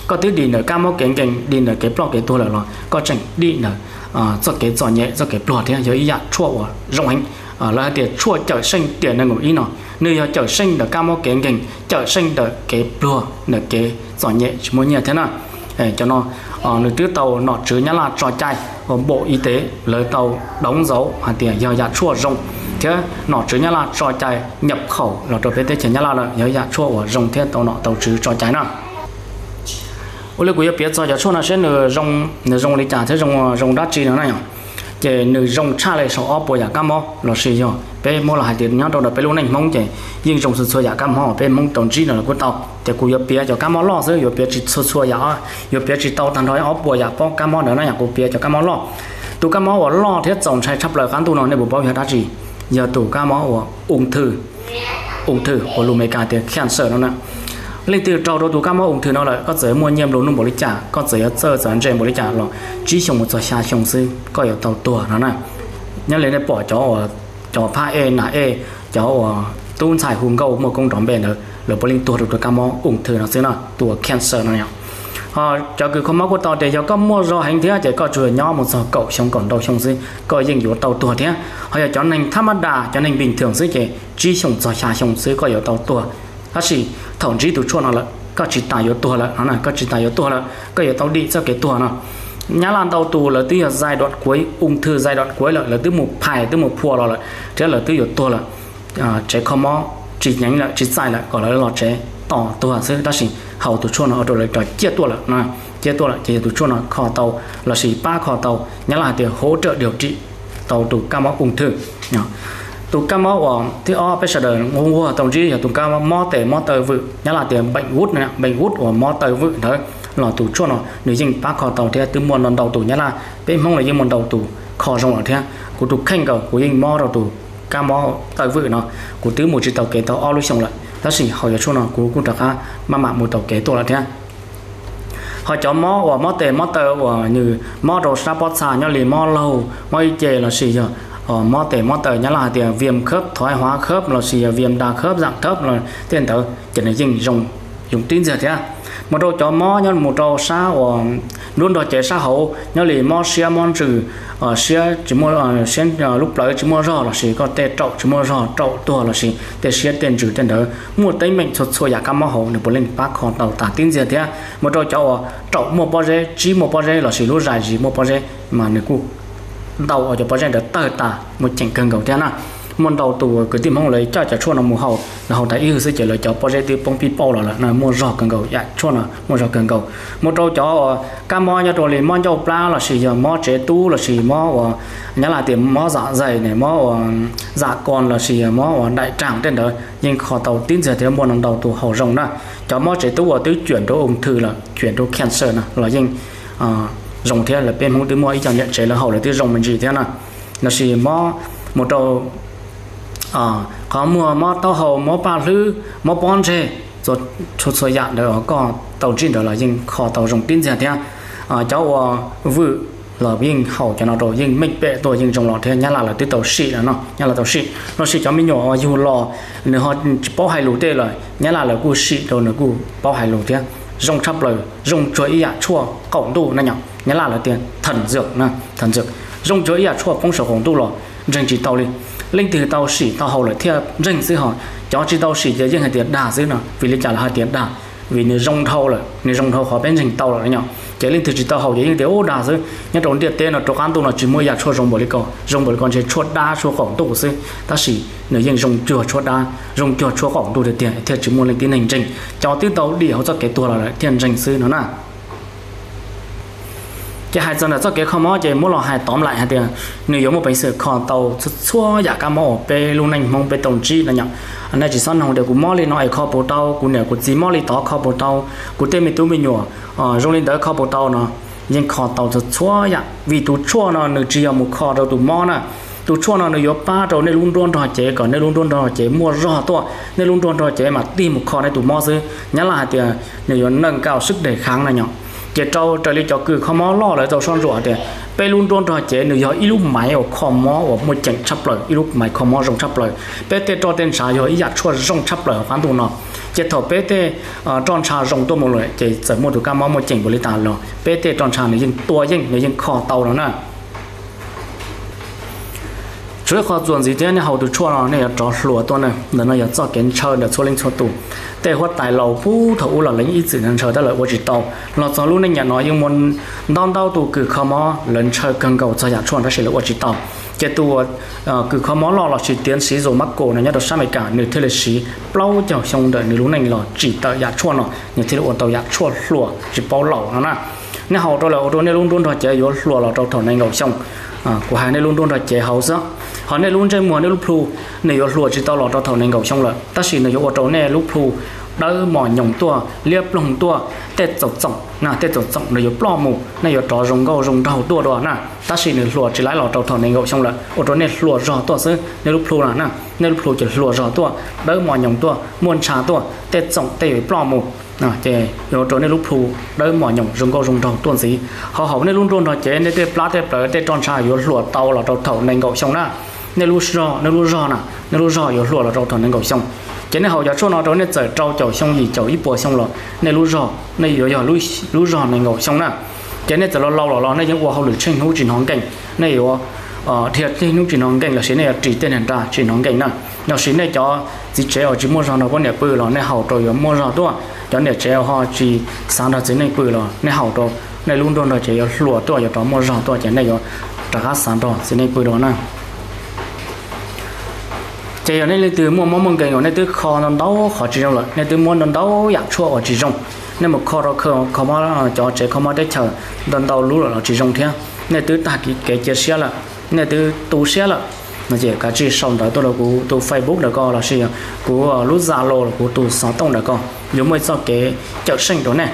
Có thứ đi nữa cam mốc kén kén đi nữa cái block cái tôi là rồi, có chẳng đi nữa à cho cái cho nhẹ cho cái block thế. Giờ ý nhà chua ở rộng hành. À là tiền chua trở sinh tiền là ngủ ý nó. Nơi giờ trở sinh được cam mốc kén kén trở sinh được cái block được cái cho nhẹ mua nhà thế nào. Ờ, cho nó ờ, ở nơi trước tàu, nó chứa nhá là trò chạy. Ở bộ y tế lấy tàu, đóng dấu, hoàn tiền, giờ giá chua rộng thế nó chứa nhá là trò chạy, nhập khẩu, là trò tế chỉ nhá là là giờ giá chua ở rộng thế tàu nó tàu chứa trò chạy nào. Ô lê quý biết cho giá chua là sẽ nửa rộng nửa rộng lý trả, thế rộng rộng đắt chi nữa này à? Chỉ nửa rồng cha lại sau ốp bộ giả cam mò nó sử dụng. Bé mua là hai tiền nhau đâu là bé luôn này, mong chỉ nhưng rồng sự xua giả cam mò bé mong tổng chi là của tàu chế cụ yếu bia cho cam mò lo sơ yếu bia chỉ sơ sơ giả yếu bia chỉ tàu thằng đó ốp bộ giả bao cam mò nữa nó nhà cụ bia cho cam mò lo. Tụ cam mò lo thiết tổng sai chấp lời khán tụ nó này bộ bao nhiêu đã gì giờ tụ cam mò ung thư. Ung thư của lùm cả khen cancer nó nè lấy từ trâu đồ tụ cam mò ung thư nó là có thể mua nhiễm nung bổ lý trả, có thể giờ dẫn trên bổ lý trả rồi chỉ xong một giờ xa xong sư, có yếu tàu tua nó này. Nhớ lấy này bỏ cho cho pha e nà e cho tuôn xài hùng gấu một công đoạn bền nữa rồi bổ linh tua được cam mò ung thư nó sư nó tua cancer nó nhau họ ờ, cho cứ không có tàu để cho có mua rồi hành thế chỉ có chừa nhỏ một giờ cậu xong còn đâu xong dưới có dành yếu tàu tua thế họ cho nên tham đà, cho nên bình thường dưới chỉ. Chỉ xong giờ xa xong dưới có yếu tàu tua đó chỉ thằng chỉ tụ chuột nó là các chỉ tài yếu tua là, nó là các chỉ tài yếu tua là cái yếu tàu đi, cho cái tua nó. Nhá lan tàu tù là từ giai đoạn cuối, ung thư giai đoạn cuối là là từ một phải từ một phùa rồi là thế là từ yếu tua là à trẻ không có chỉ nhánh là chỉ sai là gọi là lọt trẻ tỏ tua sẽ đó là hầu tụ chuột nó ở chỗ là trò chia tua là, nó chia tua là chia tụ chuột nó kho tàu là chỉ ba kho tàu. Nhá là để hỗ trợ điều trị tàu tụ cam máu ung thư tụ cá máu ở thì ở bây giờ ngôn ngôn tổng chí là tụ cá máu mò tệ mò tờ vự. Nhá là tiền bệnh gút này bệnh gút của mò tờ vự đấy là tụ chua nó, nếu như bác khỏi tàu thì từ mòn lần đầu tụ nhá là bên mong là như mòn đầu tụ khỏi rồi ở thế. Của tụ khanh cầu của những mò đầu tụ cá máu tờ vự nó của từ một chữ tàu kế tàu ở lúc xong lại. Đó chỉ họ giờ chuột nó của cũng được ha mà mà một tàu kế tụ là thế. Họ cho mò và mò tệ mò tờ và như mò đồ sa bát xà nhau liền mò lâu, mò chè là gì rồi ở mò tể mò tờ nhá, là tiền viêm khớp, thoái hóa khớp, là gì viêm đa khớp, dạng thấp là tiền tờ chỉ là dùng dùng dùng tin giờ thế à. một đồ cho mò nhau một đồ xa và luôn đồ chế xa hậu nhớ lì mò xia mò trừ ở xia chỉ mua ờ, ở xuyên ờ, lúc lấy chỉ mua rau là gì có tê trậu chỉ mua rau trậu tua là gì tê xia tiền trừ tiền đó mua tây mình sốt sôi giả cam mò hậu để bổ lên bác con tàu tả tin giờ thế à. một đồ cho trậu một bao giờ chỉ một bao giờ là gì lúc dài gì một bao giờ mà nếu cụ đầu ở chỗ bao giờ được ta một chỉnh cần cầu thế nào môn đầu tù cứ tìm không lấy cho cho chua nó mù hậu. Là hậu tại yêu sẽ chỉ là cho bao giờ tìm bông pi bao là là mua rau cần cầu dạ chua nó mua rau cần cầu một đầu cho cá mò nhà đồ liền mò cho pla là sử dụng mò chế tu là sử mò nhớ là tìm mò dạ dày này mò dạ con là sử mò đại tràng trên đó nhưng khó tàu tin giờ thì môn đầu tù hậu rồng đó. Cho mò chế tu ở tứ chuyển đồ ung thư là chuyển đồ cancer là là nhưng ờ, rồng thế là bên không tới mua, ý chẳng nhận chế là hậu là tới rồng mình gì thế nào. Là sử mò một đầu à có mua mò tàu hậu, mò ba lư, mò bón chế rồi chút số dạng đó, có tàu trên đó là nhưng khó tàu rồng tin gì thế. À cháu à, vự là viên hậu cho nó đồ nhưng mình bệ tôi nhưng trong lọ thế. Nhá là là tới tàu xị là nó nhá là tàu xị. Nó xị cho mình nhỏ, dù lò nếu họ bao hai lũ tê rồi nhá là là cú xị rồi nữa cú bao hai lũ thế rong chắp lời rong chuối ạ chua, cổng đủ, nó nhở nhá là là tiền, thần dược nè, thần dược. Dùng chuối là chua phong sở hồng tu lò rừng chỉ tàu đi linh từ tàu xỉ tàu hầu lại theo rừng sư họ. Cho chỉ tàu xỉ giờ dân hai tiền đà dưới nè, vì lý trả là hai tiền đà. Vì nếu rong thâu là nếu rong thâu họ bên rừng tàu là nhở cái linh từ chỉ tàu hầu giờ dân tiền ô đà dưới nhá trong tiền tên là trong ăn tu là chỉ mua giặc chua rong bồ lý cầu. Rong bồ lý con chỉ chua đa, chua khổng tu dưới ta xỉ nếu dân rong chua chua đa. Rong chua chua khổng tu được tiền theo chỉ mua linh tiền hành trình. Cho tiếp tàu đi họ cho cái tua là tiền rừng sư nó nè cái hai chân là cho cái không mót chỉ muốn là hai tóm lại hai tiền? Nếu giống một bệnh sự còn tàu xua giả cả mỏ, bê luôn anh mong bê tổng chi là nhở anh này chỉ son hồng đều của mỏ lên nói kho bộ tàu, của nè của chỉ mỏ lên tỏ kho bộ tàu, của tên mình tu mình nhở ờ rồi lên tới kho bộ tàu nó. Nhưng kho tàu cho xua giả dạ. vì tu xua nó nếu chỉ một kho đâu tu mỏ nè. Tu xua nó nếu ba đầu nên luôn luôn đòi chế còn nên luôn luôn đòi chế mua rõ to nên luôn luôn đòi chế mà tìm một kho này tụ mỏ dư. Nhớ là tiền, nếu nâng cao sức đề kháng là nhở เจ้าเจ้าจะเรียกเจ้าคือขมอล่อเลยเจ้าซ่อนรัวเดไปลุ่นโดนรอเจ้หนูยออีลูกไม้ออกขมอออกมุดจังชับเลยอีลูกไม้ขมอรงชับเลยไปเตะจอดเต้นสายออีหยากช่วยรงชับเลยฟันตัวเนาะเจ้าถอไปเตะจอนชารงตัวหมดเลยเจ้สมหมดถูการมอมุดจังบริตาเนาะไปเตะจอนชาเนี่ยยิงตัวยิ่งเนี่ยยิงคอเตาเล้นะ trước họ chuẩn gì thế này hậu từ chua nó này trò lúa to này là nó cho kiến chờ để cho linh cho tụ để họ tài lầu phú thủ là lấy ít gì nên chờ đó là vô chỉ tàu nó cho lúc này nhà nói nhưng muốn đau đau tụ cứ không mò lần chờ cần cầu cho nhà chua nó sẽ là vô chỉ tàu cái tụ cứ không mò lo là chỉ tiến sĩ rồi mắc cổ này nhớ được sao mày cả nửa thế là sĩ bao giờ xong đợi nửa lúc này là chỉ tờ nhà chua nó như thế là tàu nhà chua lúa chỉ bao lầu nó nè nên hậu đó là ô tô này luôn luôn rồi chạy vô lúa là tàu thầu này ngầu xong của hai này luôn luôn là chạy hậu sao họ này luôn chơi mùa này lúc plu này ở lúa chỉ tao lọt tao thầu này gầu xong rồi ta chỉ này ở chỗ này lúc plu đã mỏ nhồng tua liếp lồng tua tết chọc chọc nà tết chọc chọc này ở plo mù này ở chỗ rồng gầu rồng đầu tua đó nà ta chỉ này lúa chỉ lái lọt tao thầu này gầu xong rồi ở chỗ này lúa rõ tua xứ này lúc plu là nà này lúc plu chỉ lúa rõ tua đã mỏ nhồng tua muôn trà tua tết chọc tết ở plo mù นะเจโยโจในลูกพลูได้หมอนหยงรงก็รงทองต้นสีเขาเขาในรุ่นรุ่นเราเจในเตปลาเตเปลเตจอนชายโยหลวดเตาหลอดเตาเถาในเงาชงหน้า nên nè là giờ nó nên trâu gì rồi này lâu lâu hữu cảnh. Ờ, thiệt thì những chuyện hóng cảnh là sẽ này chỉ tên hiện ra chuyện hóng cảnh nè nó sẽ này cho chỉ chế ở chỉ mua ra nó có nè bự là nè hậu rồi mua ra tua. Cho nè chế họ chỉ sáng ra chỉ này bự là nè hậu rồi nè luôn luôn là chế lúa tua giờ đó mua ra tua chế này ở trả sáng đó chỉ này bự đó nè chế ở đây từ mua món mông cái ở đây từ kho nó đâu khó chỉ trong rồi. Nè từ mua nó đâu giặt chua ở chỉ trong nên một kho đó kho kho mà cho chế kho mà để chờ đần đầu lú là chỉ trong thế. Này từ ta cái cái chia xe là, này từ tu xe là nó chỉ cả chỉ xong đó, tôi là cú tôi Facebook đó co là gì cú lúc Zalo là cú tu sáng tông đó co nếu mới cho cái chợ sinh đó này,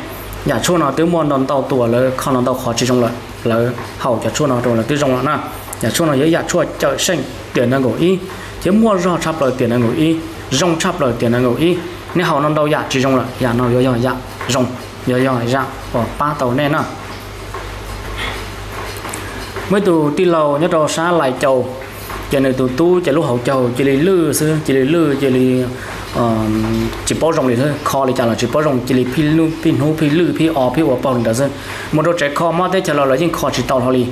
nhà chỗ nào từ mua đòn đâu tuổi là kho đòn đâu khó chỉ trong là là hậu nhà chỗ nào rồi là từ trong là na Dạ, nhà chua nào nhà chua chợ sinh tiền đang ngồi y chứ mua rau chắp lời tiền đang ngồi y rong chắp lời tiền đang ngồi y nếu hậu nó đâu nhà chỉ rong là nhà nào có nhà rong có nhà ở ba tàu này nè. Mới từ ti lầu nhớ đâu xa lại chầu. Cho nên từ tu cho lúc hậu chầu, chỉ lì lư sư chỉ lì lư, chỉ lì ờ, chỉ bao rong liền thôi. Kho liền chả là chỉ bao rong, chỉ lì phi lu phi nu, phi lư, phi o phi o bao liền đó sư một đôi trẻ kho mà thế, chả là là những kho chỉ tàu thôi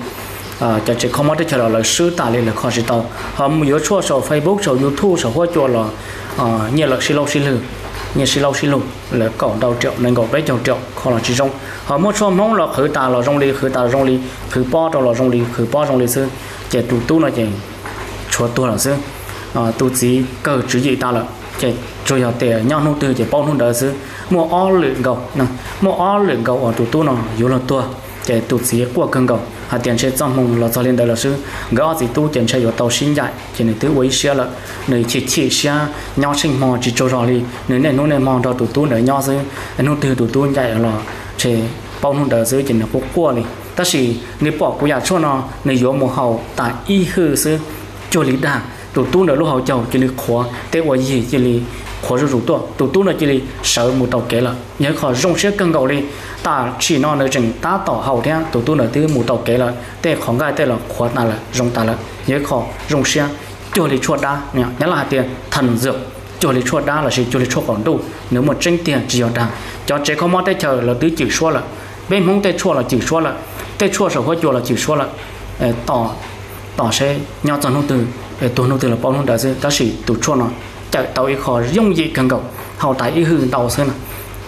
à cho trẻ kho mà thế chả là là sư tả liền là kho chỉ tàu. Họ mua chua sổ facebook, sổ youtube, sổ hoa chua là ờ, à nhiều là xí lâu xí lử như xí lâu xí lử là cỏ đầu triệu nên gọt đấy chồng triệu khó là chỉ rong. Họ muốn cho mong là khử tà là rong đi khử tà rong đi khử po đâu là rong đi khử po rong đi sư chỉ tụ tu là chỉ chúa tu là sư à tu chỉ cơ chữ gì ta là chỉ rồi họ tè nhau nô tư chỉ bao nô đỡ sư mua ó lượng gầu nè mua ó lượng gầu ở tụ tu nó yếu là tua. Chỉ tụ chỉ qua cơn gầu hà tiền xe trong mùng là cho lên đây là sư. Gõ gì tu tiền xe vào tàu sinh dạy chỉ nên thứ quấy xe là nơi chỉ chỉ xe nhau sinh mò chỉ cho rồi đi nơi này nó này mò cho tụ tu nơi nhau sư nó từ tụ tu dạy là chỉ bao nhiêu đời sư chỉ là quốc qua đi ta chỉ nếu bỏ của nhà cho nó nếu gió mùa hậu tại y hư sư cho lý đảng tụ tu nơi lúc hậu chầu chỉ lý khóa tế quả gì chỉ lý khóa rồi lý sợ kế nhớ xe đi ta chỉ ta tỏ hậu thứ kế gai là khóa là ta là nhớ xe đa nhớ là tiền thần dược là gì cho lý chuột còn đủ nếu mà tranh tiền chỉ ở đằng cho chế không mất tế chờ là tứ chữ là bên mong tế chua là chữ là tế chua sở hỗ trợ là chữ là tỏ tỏ sẽ nhau cho nó từ tôi nó từ là bao nó đã sẽ ta sĩ tụ cho nó chạy tàu ý khó dùng gì cần cầu. Hậu tại ý hương tàu xem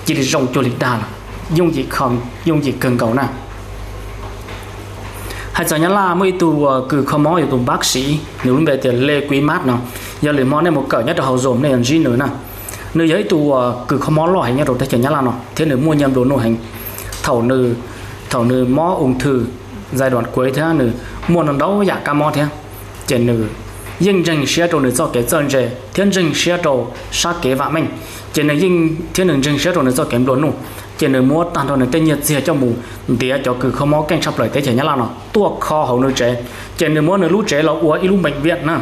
chỉ để rộng cho lịch đà là dùng gì không dùng gì cần cầu nè. Hay cho nhớ là mấy tu ờ, cử không mó tụ bác sĩ nếu lúc về tiền lê quý mát nào, giờ lấy món này một cỡ nhất là hậu dồn này làm gì nữa nè. Nơi ấy tu cử không mó loại nhá rồi ta chỉ nhớ là nó thế nếu mua nhầm đồ nội hành thầu nơi thầu nơi mó ung thư giai đoạn cuối thế nữa mua nó đâu giả ca mó thế trên nữa yên dân xe trâu nữa cho cái dân rể thiên dân xe trâu sát kế vạ mình trên nữa yên thiên đường dân xe trâu nữa cho kém đồ nụ trên nữa mua tàn thôi nữa tên nhiệt gì cho mù để cho cứ không có cảnh sắp lại cái chuyện nhá là nó tua kho hậu nữa trẻ trên nữa mua nữa lũ trẻ là uống lúc bệnh viện nè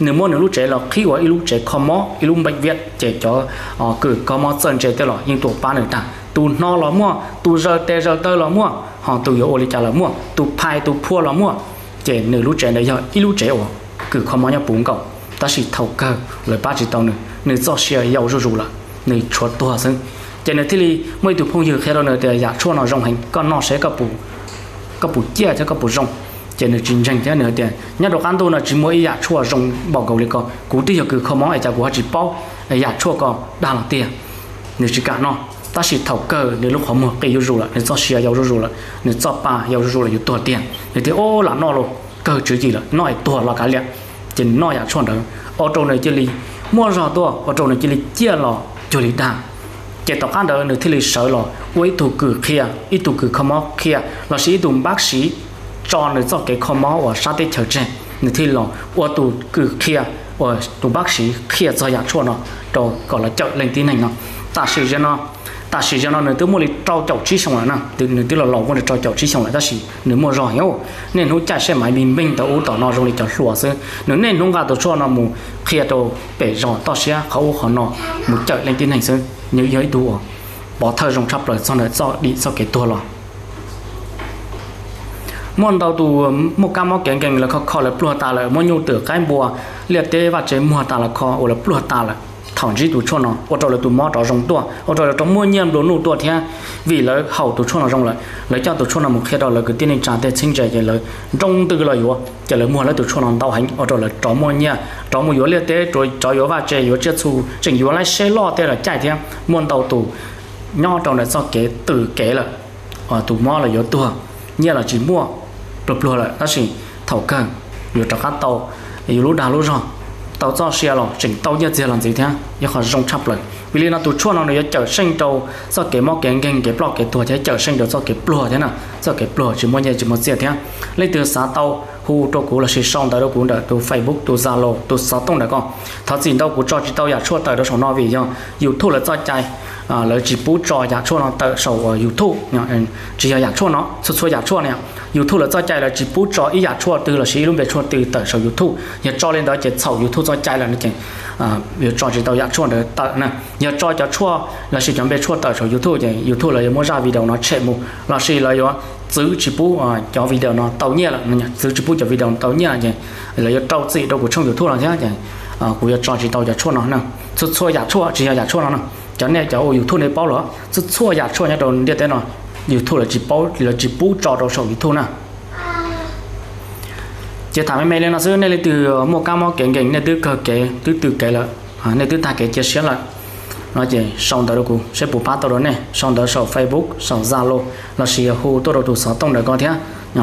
nếu mua nữa lúc trẻ là khi uống lúc trẻ không có lúc bệnh viện trẻ cho cứ có mó dân trẻ tới là nhưng tổ ba nữa ta tu no là mua tu giờ tê giờ tơ là mua họ tu yếu ô li trả là mua tu phai tu phua là mua trẻ nửa lúc trẻ này giờ ilu trẻ ổ cứ không mà nhau bún cậu. Ta chỉ thầu cơ lời ba chỉ tàu nữa. Nếu cho xe giàu rồi rồi là nếu chuột to hơn, sưng cho nên thì mấy tụi phong dược khi đó nữa thì giả dạ chua nó rong hành. Con nó sẽ cặp bù cặp bù chia cho cặp bù rong cho nên chính tranh thế nữa thì nhà đồ ăn tôi là chỉ mỗi giả dạ chua rong bảo cầu lên con cú tí giờ cứ không mong ai chả của chỉ bao. Giả dạ chua con đa là tiền. Nếu chỉ cả nó ta chỉ thầu cơ nếu lúc họ mua cái rồi là nếu cho xe giàu rồi là nếu cho ba giàu rồi là nhiều tiền. Nếu thì ô là nó rồi cơ chữ gì là nói tua là cả liền chỉ nói là chọn đó. Ở trong này chỉ là mua rõ tua ở trong này chỉ là chia lò chỉ lý đa. Chỉ tao ăn đó nữa thì là sợ lò với tụ cử kia ít tụ cử không máu kia là sĩ tụ bác sĩ, cho nữa cho cái không máu và sát tết chờ trên nữa thì lò ở tụ cử kia ở tụ bác sĩ kia cho nhà chọn nó rồi gọi là chợ lên tin này nó. Ta sử cho nó ta chỉ cho nó nữa tôi mua đi trao chậu chi xong rồi nè từ nữa tôi là lò con để trao chậu chi xong lại ta chỉ nữa mua rồi nhau nên nó chạy xe máy mình mình tao tao nó rồi cho sủa sơ nữa nên nó gà tao cho nó mù khi tao bể rồi tao sẽ khẩu họ nó một chợ lên tin hành sơ nhớ nhớ đủ bỏ thơ rong chắp rồi xong rồi cho đi cho cái tua rồi món đầu tù một cam một kiện kiện là khó khó là plua ta là món nhu tử cái bùa liệt tế và chế mua ta là khó là plua ta là thằng chỉ tụ cho nó ô tô là tụ mò đó rong tua ô tô là trong mua nhiễm đồ nụ tua thế vì là hậu tụ cho nó rong lại lấy cho tụ cho nó một khi đó là cái tiền trả để chính trị là trong từ lời yếu chỉ là mua là tụ cho nó đau hành ô tô là trong mua nhiễm trong mua yếu liệt tế rồi cho yếu và trẻ yếu chết thu chỉnh yếu lại xe lo thế là chạy thế mua đầu tụ nho trong là do kế từ kế là ở tụ mò là yếu tua như là chỉ mua lục lùa lại đó chỉ thầu cần yếu trong các tàu yếu lúc đào lúc rồi tàu cho xe lo chỉnh tàu nhất giờ làm gì thế? Yêu họ rong chắp lại vì lý nó tụ chua nó này chở sinh tàu do cái móc cái ngang cái block cái tua thế chở sinh đầu do cái block thế nào do cái block chỉ mua nhà chỉ một giờ thế? Lấy từ xã tàu hu đồ cũ là xe xong tàu cũ cũng được facebook từ zalo từ sáu tông đã con thật gì tàu cũng cho chỉ tàu nhà chua tàu đó sống nó vì nhau youtube là cho chạy à là chỉ bút cho giả chua nó tới số youtube nhá chỉ là giả chua nó xuất xuất giả chua này YouTube là cho chạy là chỉ bút cho ý giả chua từ là sử dụng về chua từ tới số YouTube nhớ cho lên đó chỉ sầu YouTube cho chạy là nó chỉ à việc cho chỉ tao giả chua để tới nè nhớ cho cho chua là sử dụng về chua tới số YouTube thì YouTube là mua ra video nó chạy mu là sử là yếu giữ chỉ bút à cho video nó tao nhẹ là nhá giữ chỉ bút cho video tao nhẹ là là yếu trâu gì đâu của trong YouTube là thế nhá à của yếu cho chỉ tao giả chua nó nè xuất chua giả chua chỉ giả chua nó nè cho nên cho YouTube này bao lỡ xuất chua giả chua nhà đồ điện thế nào YouTube là chỉ bao là chỉ bút cho đầu sổ YouTube nè chỉ thả mấy mẹ lên nó xưa nên từ một cam một kiện kiện này từ cờ kế từ từ cái là à nên từ thả cái chia sẻ là nó chỉ xong tới cụ sẽ bù phát đó nè xong tới sau Facebook sổ Zalo là sẽ hô tôi đầu sáu tông được con thế nhá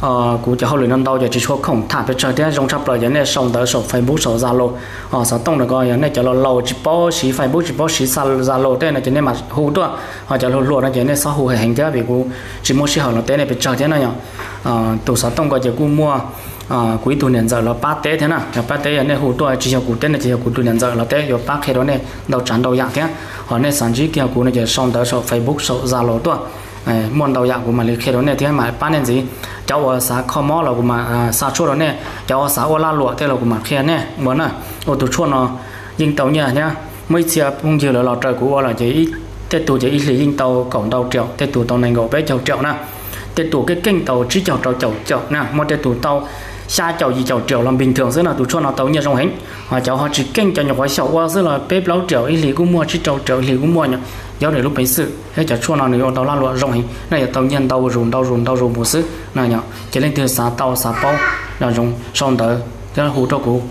ờ cụ cho họ luyện năm đầu giờ chỉ số không thả về chơi thế trong chấp giờ này xong tới sau Facebook sau Zalo ờ sáu tông được coi giờ này cho lo lâu chỉ bao chỉ Facebook chỉ bao chỉ Zalo thế này cho nên mà hữu đó. Họ cho lo luôn nó cho nên sau hữu hành thế vì cụ chỉ mua chỉ học nó thế này về chơi thế này nhở. Ờ tụ sáu tông coi giờ cụ mua à quý giờ là ba tế thế nào. Là ba tế này hồ trợ chỉ cho cụ tên này, chỉ cho cụ giờ là tế rồi ba khi đó này, đầu trắng đầu dạng thế. Họ này sản xuất kia cụ này giờ xong tới số Facebook số Zalo đó. Ờ, món đầu dạng của mà lịch khi đó này thế mà bán nên gì cháu ở xã kho mò là của mà à, xã chua đó này cháu ở xã ô la lụa, thế là của mà khi này muốn à ô tu chuột nó dính tàu nhà nhá. Mấy xe không chịu là lọt trời của là chỉ tết tụ chỉ ít lý tàu cổng tàu triệu tết tụ tàu này ngộ bé chậu triệu nè. Tết tụ cái kênh tàu chỉ chậu tàu chậu triệu nè, một tết tụ tàu xa chậu gì chậu triệu làm bình thường, rất là tụ chua nó tàu như trong hình. Họ cháu họ chỉ kênh cho nhỏ xấu qua rất là bếp lâu triệu, ít lý cũng mua chỉ chậu triệu lý cũng mua nhá giáo để lúc bấy sự hết cháu cho nó nữa tàu la lụa trong hình này là tàu nhân tàu rùm tàu rùm tàu rùm một sự này nhá chỉ lên từ xã tàu xã bao là dùng xong tới cho hỗ trợ cụ